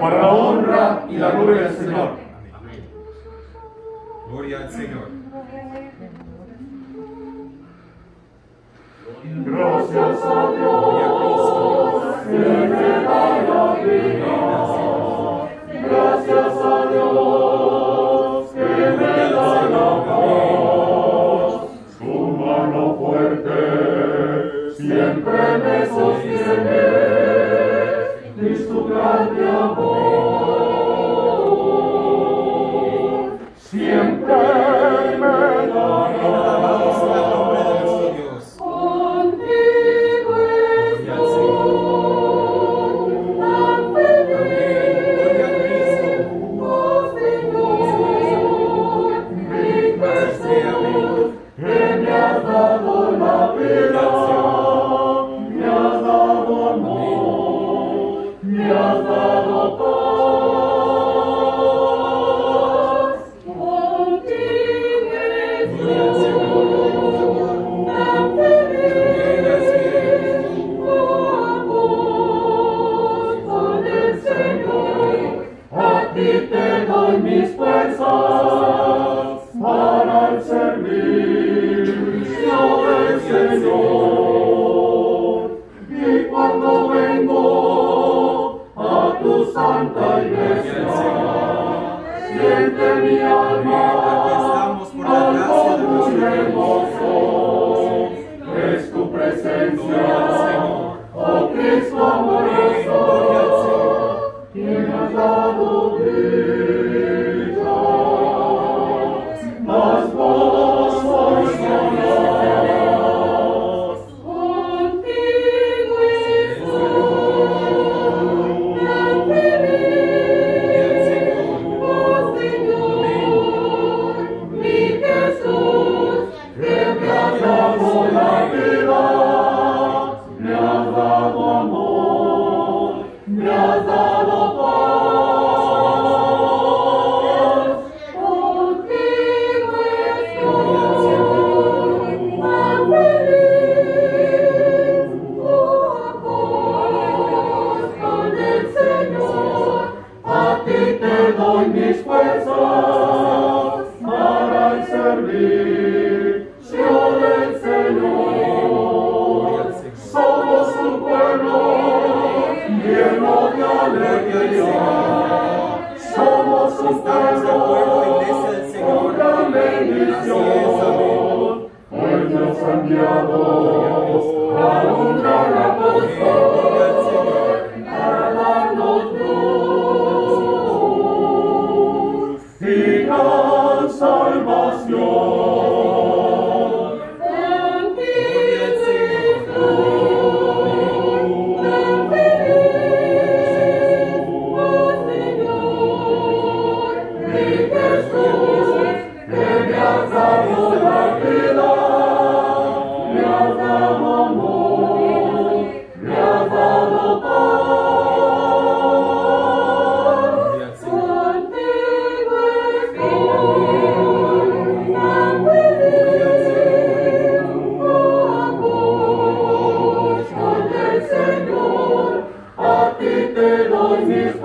para la honra y la gloria del Señor. Gloria al Señor. Gracias a Dios. Que me da la vida. Gracias a Dios que me da la paz. Su mano fuerte siempre me sostiene y su grande para el servicio del Señor. Y cuando vengo a tu santa iglesia, siente mi alma. doy mis fuerzas para el servicio del Señor. Somos un pueblo lleno de alegría. Somos un pueblo con gran bendición. Hoy Dios ha enviado a un gran apóstol. Sanctior Amen.